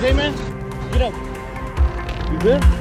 okay, man? Get up. You good?